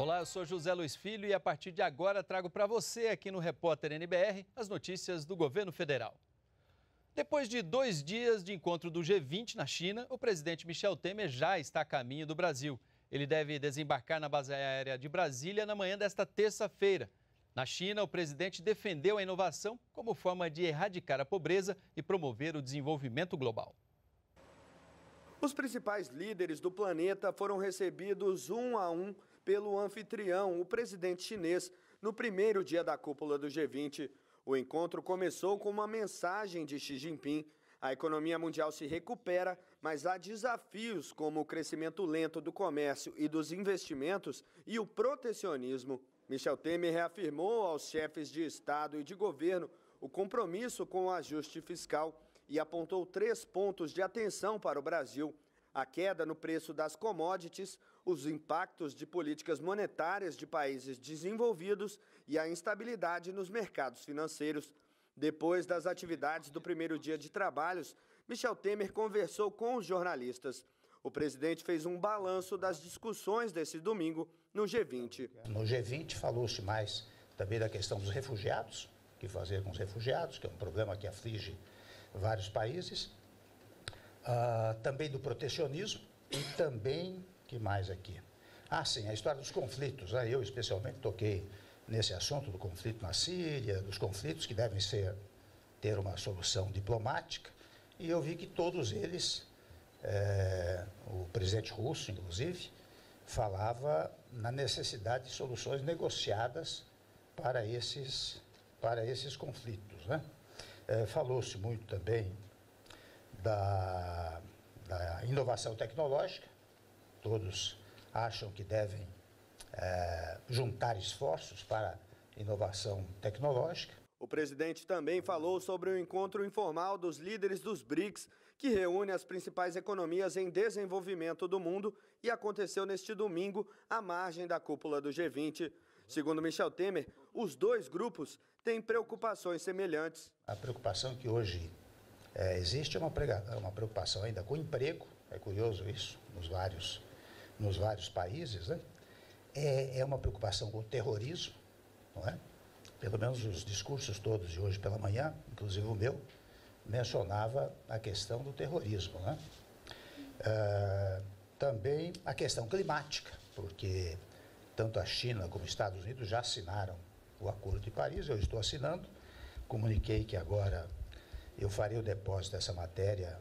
Olá, eu sou José Luiz Filho e a partir de agora trago para você aqui no Repórter NBR as notícias do governo federal. Depois de dois dias de encontro do G20 na China, o presidente Michel Temer já está a caminho do Brasil. Ele deve desembarcar na base aérea de Brasília na manhã desta terça-feira. Na China, o presidente defendeu a inovação como forma de erradicar a pobreza e promover o desenvolvimento global. Os principais líderes do planeta foram recebidos um a um pelo anfitrião, o presidente chinês, no primeiro dia da cúpula do G20. O encontro começou com uma mensagem de Xi Jinping. A economia mundial se recupera, mas há desafios como o crescimento lento do comércio e dos investimentos e o protecionismo. Michel Temer reafirmou aos chefes de Estado e de governo o compromisso com o ajuste fiscal e apontou três pontos de atenção para o Brasil: a queda no preço das commodities, os impactos de políticas monetárias de países desenvolvidos e a instabilidade nos mercados financeiros. Depois das atividades do primeiro dia de trabalhos, Michel Temer conversou com os jornalistas. O presidente fez um balanço das discussões desse domingo no G20. No G20 falou-se mais também da questão dos refugiados, que fazer com os refugiados, que é um problema que aflige vários países, uh, também do protecionismo e também que mais aqui? Ah, sim, a história dos conflitos. Né? Eu, especialmente, toquei nesse assunto do conflito na Síria, dos conflitos que devem ser, ter uma solução diplomática. E eu vi que todos eles, é, o presidente russo, inclusive, falava na necessidade de soluções negociadas para esses, para esses conflitos. Né? É, Falou-se muito também da, da inovação tecnológica, todos acham que devem é, juntar esforços para inovação tecnológica. O presidente também falou sobre o encontro informal dos líderes dos BRICS, que reúne as principais economias em desenvolvimento do mundo e aconteceu neste domingo à margem da cúpula do G20. Segundo Michel Temer, os dois grupos têm preocupações semelhantes. A preocupação que hoje é, existe é uma, uma preocupação ainda com o emprego, é curioso isso, nos vários nos vários países, né? é, é uma preocupação com o terrorismo, não é? Pelo menos os discursos todos de hoje pela manhã, inclusive o meu, mencionava a questão do terrorismo, né? Uh, também a questão climática, porque tanto a China como os Estados Unidos já assinaram o Acordo de Paris, eu estou assinando, comuniquei que agora eu farei o depósito dessa matéria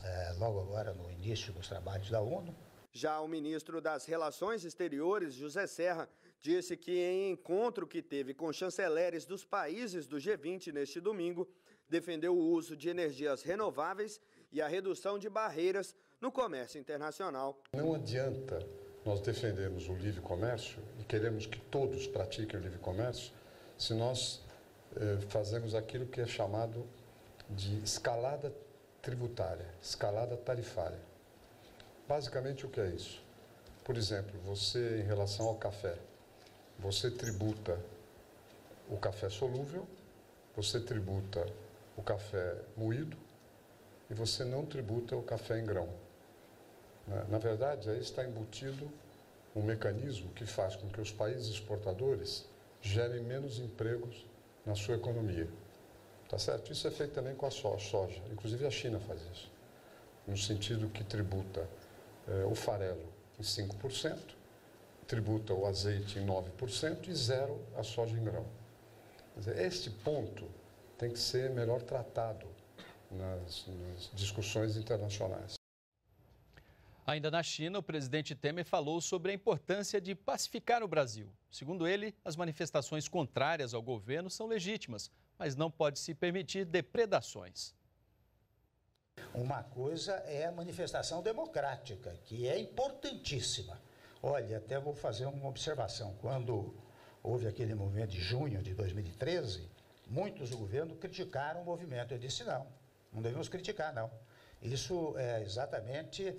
uh, logo agora no início dos trabalhos da ONU, já o ministro das Relações Exteriores, José Serra, disse que em encontro que teve com chanceleres dos países do G20 neste domingo, defendeu o uso de energias renováveis e a redução de barreiras no comércio internacional. Não adianta nós defendermos o livre comércio e queremos que todos pratiquem o livre comércio se nós eh, fazemos aquilo que é chamado de escalada tributária, escalada tarifária. Basicamente, o que é isso? Por exemplo, você, em relação ao café, você tributa o café solúvel, você tributa o café moído e você não tributa o café em grão. Né? Na verdade, aí está embutido um mecanismo que faz com que os países exportadores gerem menos empregos na sua economia. Tá certo? Isso é feito também com a soja. Inclusive a China faz isso. No sentido que tributa eh, o farelo em 5%, tributa o azeite em 9% e zero a soja em grão. Dizer, este ponto tem que ser melhor tratado nas, nas discussões internacionais. Ainda na China, o presidente Temer falou sobre a importância de pacificar o Brasil. Segundo ele, as manifestações contrárias ao governo são legítimas, mas não pode se permitir depredações. Uma coisa é a manifestação democrática, que é importantíssima. Olha, até vou fazer uma observação. Quando houve aquele movimento de junho de 2013, muitos do governo criticaram o movimento. Eu disse: não, não devemos criticar, não. Isso é exatamente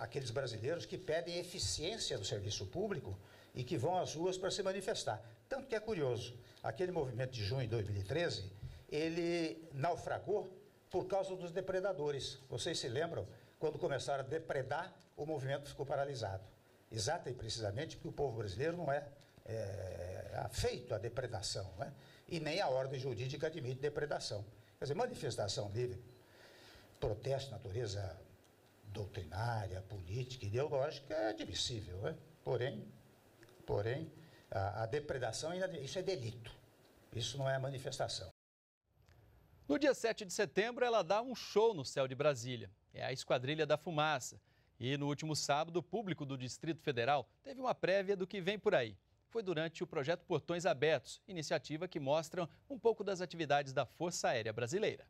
aqueles brasileiros que pedem eficiência do serviço público e que vão às ruas para se manifestar. Tanto que é curioso, aquele movimento de junho de 2013, ele naufragou por causa dos depredadores. Vocês se lembram? Quando começaram a depredar, o movimento ficou paralisado. exata e precisamente porque o povo brasileiro não é, é afeito à depredação, né? e nem a ordem jurídica admite depredação. Quer dizer, manifestação livre, protesto natureza doutrinária, política, ideológica é admissível, né? porém, porém a, a depredação ainda, isso é delito, isso não é manifestação. No dia 7 de setembro, ela dá um show no céu de Brasília. É a Esquadrilha da Fumaça. E no último sábado, o público do Distrito Federal teve uma prévia do que vem por aí. Foi durante o projeto Portões Abertos, iniciativa que mostra um pouco das atividades da Força Aérea Brasileira.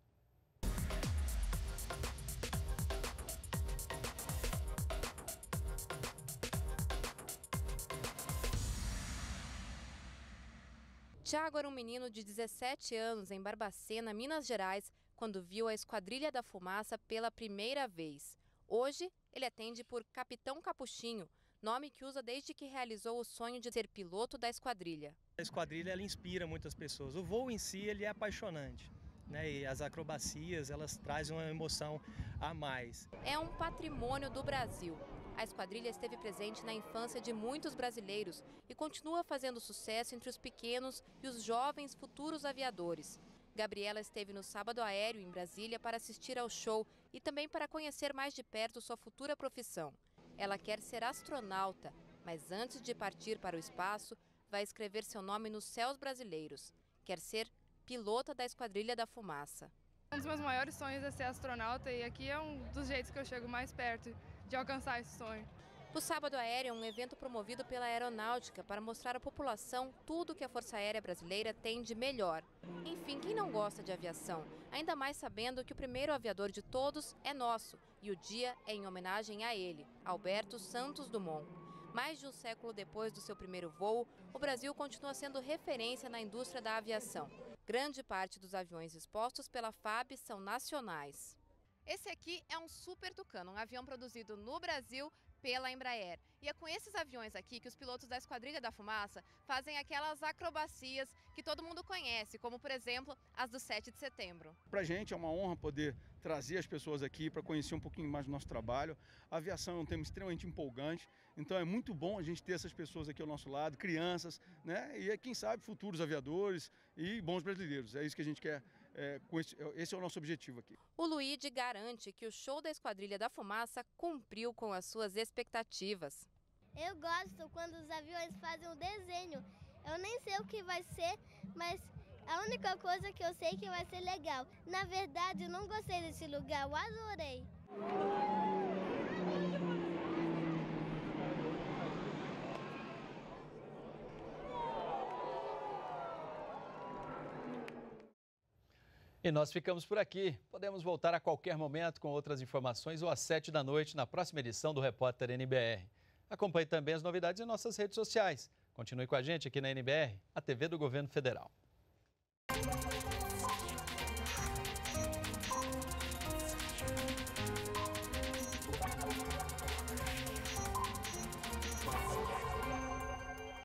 Tiago era um menino de 17 anos em Barbacena, Minas Gerais, quando viu a Esquadrilha da Fumaça pela primeira vez. Hoje, ele atende por Capitão Capuchinho, nome que usa desde que realizou o sonho de ser piloto da esquadrilha. A esquadrilha ela inspira muitas pessoas. O voo em si ele é apaixonante. Né? E as acrobacias elas trazem uma emoção a mais. É um patrimônio do Brasil. A esquadrilha esteve presente na infância de muitos brasileiros e continua fazendo sucesso entre os pequenos e os jovens futuros aviadores. Gabriela esteve no sábado aéreo em Brasília para assistir ao show e também para conhecer mais de perto sua futura profissão. Ela quer ser astronauta, mas antes de partir para o espaço, vai escrever seu nome nos céus brasileiros. Quer ser pilota da Esquadrilha da Fumaça. Um dos meus maiores sonhos é ser astronauta e aqui é um dos jeitos que eu chego mais perto de alcançar esse sonho. O Sábado Aéreo é um evento promovido pela Aeronáutica para mostrar à população tudo que a Força Aérea Brasileira tem de melhor. Enfim, quem não gosta de aviação? Ainda mais sabendo que o primeiro aviador de todos é nosso e o dia é em homenagem a ele, Alberto Santos Dumont. Mais de um século depois do seu primeiro voo, o Brasil continua sendo referência na indústria da aviação. Grande parte dos aviões expostos pela FAB são nacionais. Esse aqui é um Super Tucano, um avião produzido no Brasil pela Embraer. E é com esses aviões aqui que os pilotos da Esquadrilha da Fumaça fazem aquelas acrobacias que todo mundo conhece, como por exemplo as do 7 de setembro. Para a gente é uma honra poder trazer as pessoas aqui para conhecer um pouquinho mais do nosso trabalho. A aviação é um tema extremamente empolgante, então é muito bom a gente ter essas pessoas aqui ao nosso lado, crianças, né? E quem sabe futuros aviadores e bons brasileiros. É isso que a gente quer é, esse, esse, é o nosso objetivo aqui. O Luigi garante que o show da Esquadrilha da Fumaça cumpriu com as suas expectativas. Eu gosto quando os aviões fazem o desenho. Eu nem sei o que vai ser, mas a única coisa que eu sei é que vai ser legal. Na verdade, eu não gostei desse lugar, eu adorei. E nós ficamos por aqui. Podemos voltar a qualquer momento com outras informações ou às sete da noite na próxima edição do Repórter NBR. Acompanhe também as novidades em nossas redes sociais. Continue com a gente aqui na NBR, a TV do Governo Federal.